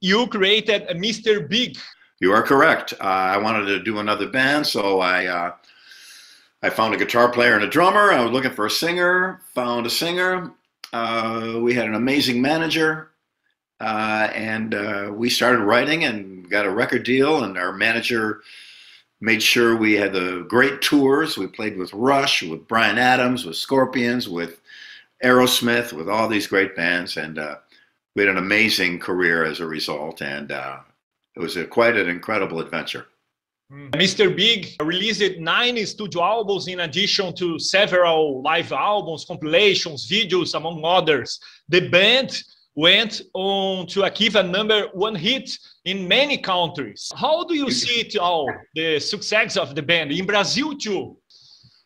You created a Mr. Big. You are correct. Uh, I wanted to do another band, so I uh, I found a guitar player and a drummer. I was looking for a singer. Found a singer. Uh, we had an amazing manager, uh, and uh, we started writing and got a record deal. And our manager made sure we had the great tours. We played with Rush, with Bryan Adams, with Scorpions, with Aerosmith, with all these great bands, and uh, we had an amazing career as a result. And uh, it was a, quite an incredible adventure. Mr. Big released nine studio albums in addition to several live albums, compilations, videos, among others. The band went on to achieve a number one hit in many countries. How do you see it all, the success of the band in Brazil too?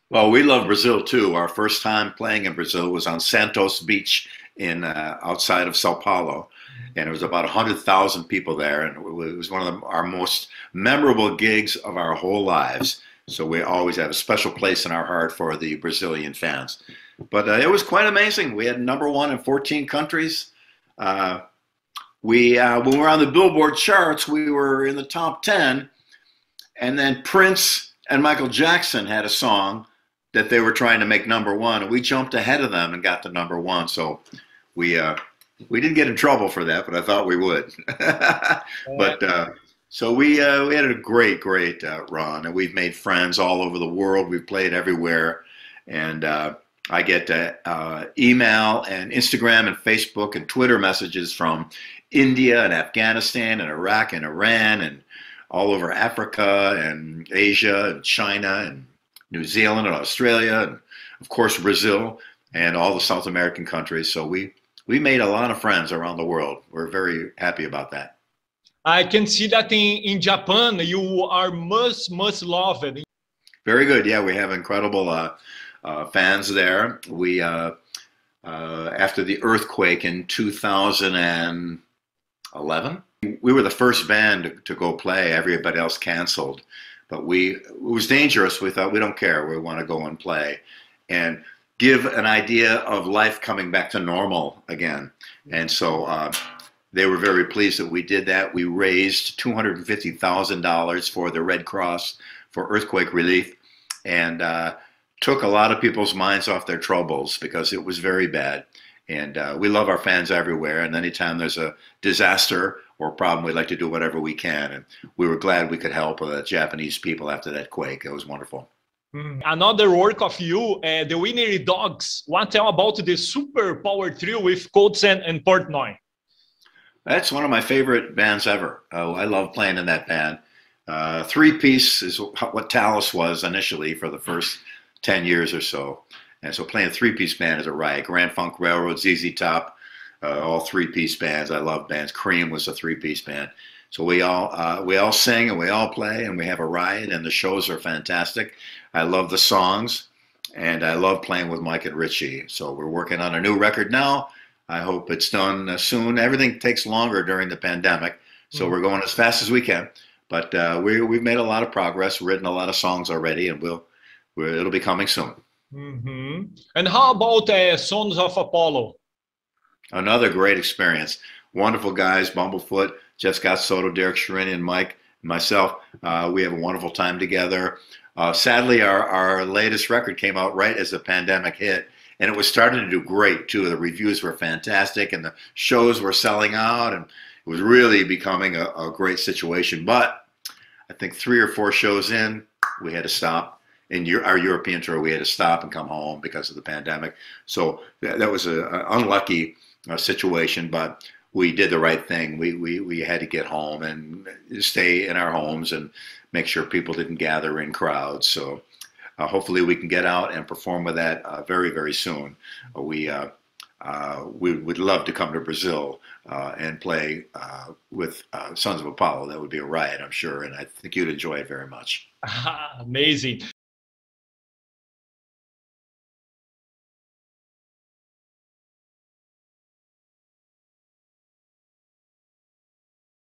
Well, we love Brazil too. Our first time playing in Brazil was on Santos Beach in uh, outside of Sao Paulo, and it was about hundred thousand people there, and it was one of the, our most memorable gigs of our whole lives. So we always have a special place in our heart for the Brazilian fans. But uh, it was quite amazing. We had number one in 14 countries. Uh, we uh, when we were on the Billboard charts, we were in the top 10, and then Prince and Michael Jackson had a song that they were trying to make number one, and we jumped ahead of them and got to number one. So we uh, we didn't get in trouble for that, but I thought we would. but uh, so we uh, we had a great great uh, run, and we've made friends all over the world. We've played everywhere, and uh, I get uh, email and Instagram and Facebook and Twitter messages from India and Afghanistan and Iraq and Iran and all over Africa and Asia and China and New Zealand and Australia and of course Brazil and all the South American countries. So we we made a lot of friends around the world. We're very happy about that. I can see that in, in Japan you are much much loved. Very good. Yeah, we have incredible uh, uh, fans there. We uh, uh after the earthquake in 2011, we were the first band to, to go play. Everybody else canceled, but we it was dangerous. We thought we don't care. We want to go and play, and give an idea of life coming back to normal again. And so uh, they were very pleased that we did that. We raised $250,000 for the Red Cross for earthquake relief and uh, took a lot of people's minds off their troubles because it was very bad. And uh, we love our fans everywhere. And anytime there's a disaster or problem, we like to do whatever we can. And we were glad we could help the Japanese people after that quake. It was wonderful. Mm. Another work of you, uh, the Winery Dogs. One tell about the Super Power Trio with Kotzen and Portnoy? That's one of my favorite bands ever. Oh, I love playing in that band. Uh, three piece is what Talas was initially for the first 10 years or so. And so playing a three piece band is a riot. Grand Funk Railroad, ZZ Top, uh, all three piece bands. I love bands. Cream was a three piece band. So we all uh, we all sing and we all play and we have a riot and the shows are fantastic. I love the songs and I love playing with Mike and Richie. So we're working on a new record now. I hope it's done soon. Everything takes longer during the pandemic, so mm-hmm. we're going as fast as we can. But uh, we we've made a lot of progress, written a lot of songs already, and we'll, we'll it'll be coming soon. Mm-hmm. And how about uh, Sons of Apollo? Another great experience. Wonderful guys, Bumblefoot, Jeff Scott Soto, Derek Sherinian, Mike, and myself. Uh, we have a wonderful time together. Uh, sadly, our, our latest record came out right as the pandemic hit, and it was starting to do great too. The reviews were fantastic, and the shows were selling out, and it was really becoming a, a great situation. But I think three or four shows in, we had to stop. In our European tour, we had to stop and come home because of the pandemic. So that, that was an unlucky uh, situation, but we did the right thing. We, we, we had to get home and stay in our homes and make sure people didn't gather in crowds. So uh, hopefully we can get out and perform with that uh, very, very soon. Uh, we, uh, uh, we would love to come to Brazil and play with Sons of Apollo. That would be a riot, I'm sure, and I think you'd enjoy it very much. Amazing.